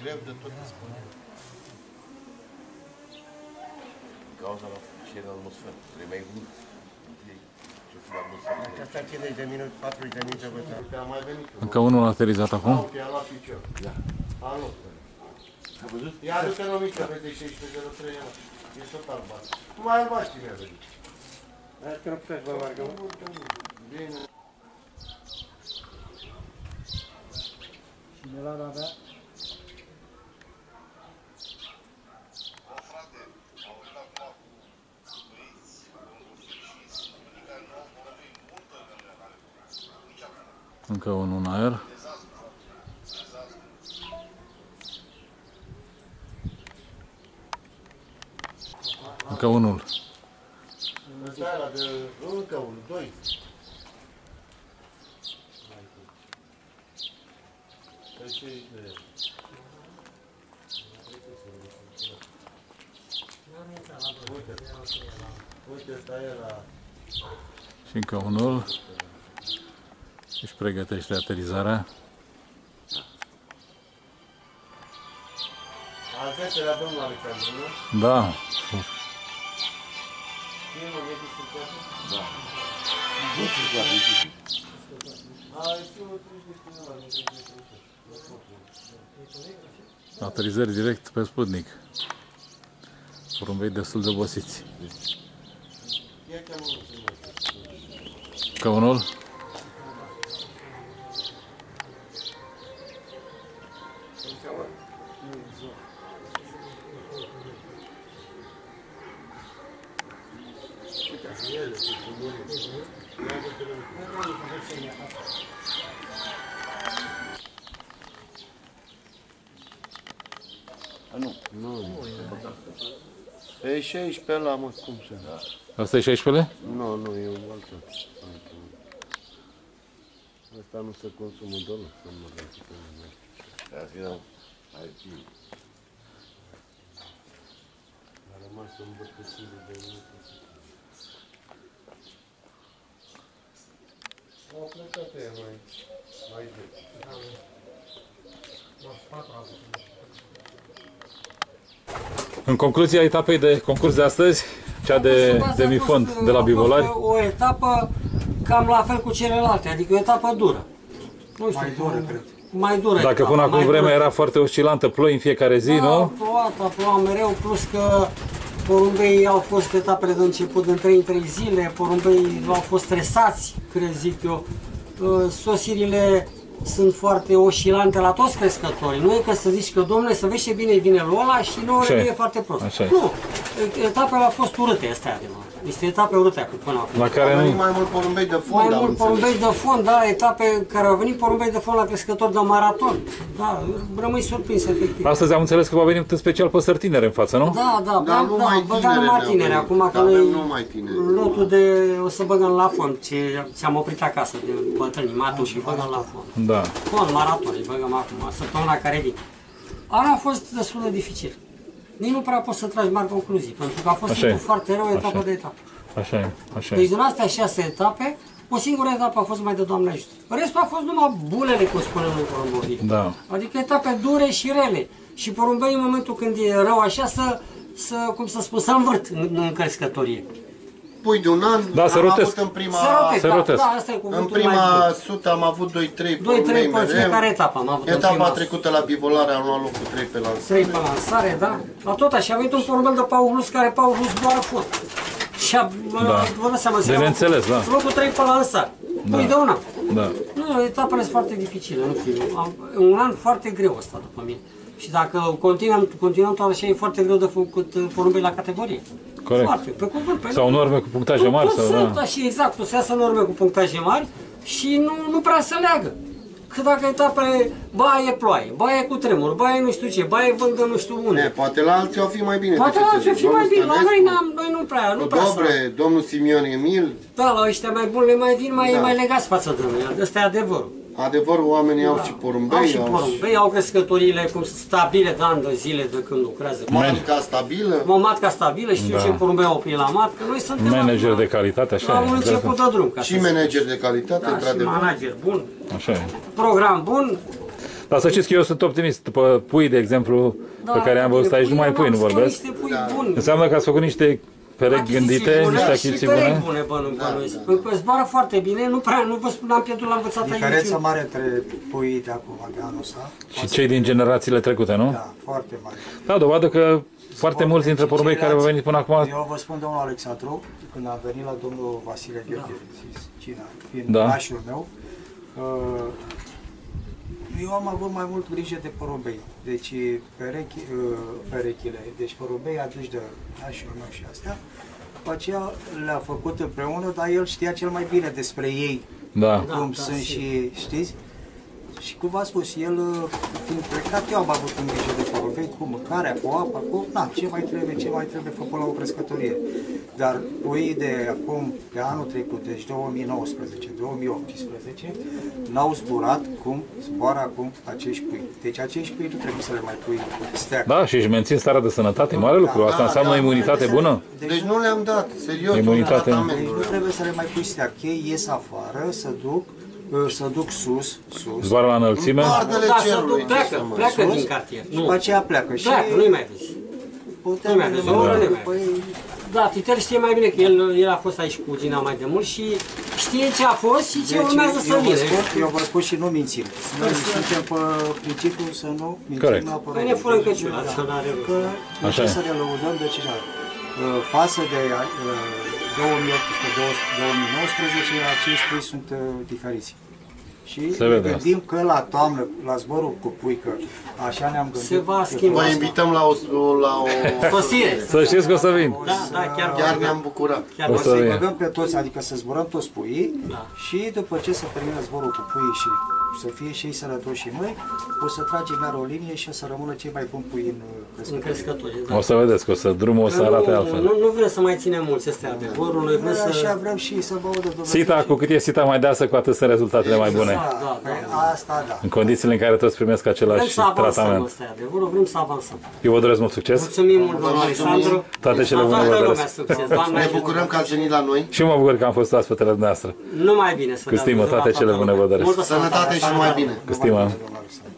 greu de tot îți spune. Cauza la ce în atmosferă. Trebuie mai mult. Ce fi la atmosferă. Asta 50 de minute, 40 de minute vă Că a mai venit. Încă unul a aterizat acum. Ok, a luat picior. Da. A luat. Ai văzut? Ia aducă o mică pe de 1603 ăla. E tot albastru. Numai albaștri mi-a venit. Azi că nu puteți să vă margă, mă. Bine. Și Milan avea Încă unul în aer. Încă unul. Ăsta era de încă unul, doi. Păi ce e de el? Uite, uite, ăsta era... Și încă unul. Își pregătește aterizarea. Al zecelea domnul Alexandru, nu? Da. Cine mă vede să poate? Da. Nu știu clar, e difícil. Ai, ce mă treci de până la mine, Aterizări direct pe Sputnik. Porumbei destul de obosiți. Ia cheamă-mă să mă Încă unul. Nu. Nu, E 16 la mă, cum să... Asta e 16 Nu, nu, e un altul. Asta nu se consumă doar, să mă rog. Dar zi, nu. Hai, zi. A rămas un bătățin de minute. Au plecat ea mai, mai de. În concluzia etapei de concurs de astăzi, cea de demifond de la Bivolari, O etapă cam la fel cu celelalte, adică o etapă dură. Nu știu, mai dură, cred. Mai dură. dacă etapa, până acum mai vremea dură. era foarte oscilantă, ploi în fiecare zi, Da, nu? plouat, a plouat mereu, plus că porumbei au fost etapele de început în 3 în 3 zile, porumbei au fost stresați, cred zic eu. Uh, Sosirile sunt foarte oscilante la toți crescătorii. Nu e că să zici că, domnule, să vezi ce bine vine lui ăla și nouă Așa e. e foarte prost. Așa e. Nu, etapele au fost urâte, asta e adevărat. Niște etape urâte acum până acum. La care Au venit nu... mai mult porumbei de fond, Mai am mult înțeles. porumbei de fond, da, etape care au venit porumbei de fond la crescători de maraton. Da, rămâi surprins efectiv. Astăzi am înțeles că va veni în special păsări tinere în față, nu? Da, da, Dar da, nu da, mai băgam tinere numai ne-au tinere, venit. acum că Da, avem noi numai tineri. lotul de, o să băgăm la fond, ce ți-am oprit acasă de bătrâni, matu și băgăm la fond. Da. Fond, maraton, îi băgăm acum, săptămâna care vine. Anul a fost destul de dificil. Nici nu prea poți să tragi mari concluzii, pentru că a fost Așa e. timpul foarte rău, etapă Așa e. de etapă. Așa e, așa Deci e. din astea șase etape, o singură etapă a fost mai de Doamne ajută. Restul a fost numai bulele, cum spunem noi porumbului. Da. Adică etape dure și rele. Și porumbei în momentul când e rău așa să, să cum să spun, să învârt în, în crescătorie. Pui de un an, Da, se am rotesc. avut în prima... Se rotesc, se da, rotesc. da, asta e În cuvântul mai prima bun. sută am avut 2-3 Doi, porumbei trei pe mereu. fiecare etapă am avut în Etapa prima trecută la Bivolare am luat locul 3 pe lansare. Trei pe lansare, da? La tot așa, a venit un porumbel de Paulus care Paulus doar a fost. Și a, Da. vă dați seama, De se neînțeles, da. Locul 3 pe lansare. Pui de una. Da. Nu, etapele sunt foarte dificile, nu știu. Am, e un an foarte greu ăsta după mine. Și dacă continuăm, continuăm tot așa, e foarte greu de făcut uh, porumbei la categorie. Corect. Foarte, pe cuvânt. Pe Sau norme cu punctaje mari, Tot sau sunt, da. da, și exact, o să iasă norme cu punctaje mari și nu, nu prea se leagă. Că dacă etapele, ba e ploaie, ba e cu tremur, ba e nu știu ce, ba e vânt de nu știu Ne, unde. poate la alții o fi mai bine. Poate decât la să ce zic. fi mai Domnul bine, la noi, Stănescu, n-am, noi nu prea, nu cu prea sunt. Dobre, domnul Simion Emil, Da, la ăștia mai buni le mai vin mai, Da. mai legați față de noi, ăsta e adevărul. Adevăr, oamenii au și porumbei, Au și porumbei, au crescătorile cum stabile de ani de zile de când lucrează. Manica stabilă. O matca stabilă, știu Da. ce porumbei au oprit la matcă, noi suntem Manager acum de calitate, așa la e. un îți dai început seama. de drum. Ca Și să zic. manager de calitate, da, și într-adevăr. manager bun, Așa e. program bun, Dar să știți că eu sunt optimist. După pui, de exemplu, pe care am văzut aici, nu mai pui, nu vorbesc. Niște pui buni. Înseamnă că ați făcut niște perechi Achiziții gândite, bune niște și achiziții perechi bune. bune, bă, nu bănuiesc. Pentru că zboară foarte bine, nu prea, nu vă spun, am pierdut, l-am învățat aici. Diferența mare între puii de acum, de anul ăsta. Și cei din generațiile trecute, nu? Da, foarte mare. Da, dovadă că foarte mulți dintre Și porumbei care au ceilalți- venit până acum, Eu vă spun, domnul Alexandru, când am venit la domnul Vasile Gheorghe, zis, cine, fiind Da. nașul meu, uh, eu am avut mai mult grijă de porumbei. Deci perechi, uh, perechile, deci porumbei aduși de nașul meu și astea, după aceea le-a făcut împreună, dar el știa cel mai bine despre ei, da. Da, cum da, sunt sigur. și știți? Și cum v-a spus, el uh, fiind plecat, eu am avut în grijă de porumbei, cu mâncarea, cu apa, cu, na, ce mai trebuie, ce mai trebuie făcut la o prescătorie. Dar puii de acum, de anul trecut, deci 2019, 2018, n-au zburat cum zboară acum acești pui. Deci acești pui nu trebuie să le mai pui steag. Da, și își mențin starea de sănătate, e mare lucru. Asta da, înseamnă da. imunitate bună? Deci nu le-am dat, serios, Imunitate. un Deci tratament. nu trebuie să le mai pui steag. Ei ies afară, să duc, uh, să duc sus, sus, Zboară la înălțime? Pardele Da, să cerului. duc, pleacă, să mă- pleacă sus, din cartier. și după Nu, aceea pleacă. Și pleacă, nu-i mai vezi. putem Nu mai vezi, vedea, o oră nu mai păi, Da, Titel știe mai bine că el, el a fost aici cu Gina mai de mult și știe ce a fost și ce Deci, urmează să eu, vă vină. spun, eu vă spun și nu mințim. Noi suntem pe principiul să nu mințim Corect. neapărat. Noi ne furăm căciula, asta n-are rost. Că de Așa ce e. să ne lăudăm de ce uh, față de uh, 2018-2019, acești pui sunt uh, diferiți. Și Se ne vede gândim că la toamnă, la zborul cu pui, că așa ne-am gândit. Se va că schimba. Vă invităm la o, la o... Sosire. Să știți că o să vin. Da, da, chiar, Chiar ne-am bucurat. chiar O O să să-i vin. băgăm pe toți, adică să zburăm toți puii Da. și după ce să termină zborul cu puii și să fie și ei sănătoși și noi, o să tragem iar o linie și o să rămână cei mai buni pui în uh, În crescătorie. crescătorie, da. O să vedeți că o să drumul o să arate nu, altfel. nu, nu vrem să mai ținem mulți, ăsta e adevărul. Noi vrem Noi să... așa vrem și să vă audă Dumnezeu. Sita, cu cât e sita mai deasă, cu atât sunt rezultatele mai bune. Da, Da, da, păi da. asta da. În condițiile în care toți primesc Vrem același să avansăm, tratament. ăsta e adevărul, vrem să avansăm. Eu vă doresc mult succes Mulțumim mult, domnul Alexandru. Toate cele La bune vă Toată doresc. lumea succes, Doamne Ne ajută. bucurăm că ați venit la noi. și mă bucur că am fost oaspetele dumneavoastră. Numai bine să Cu dea stimă, Dumnezeu la toate cele toată bune vă lumea. doresc. Multă Sănătate și numai bine. Cu stimă. Domnul Alexandru.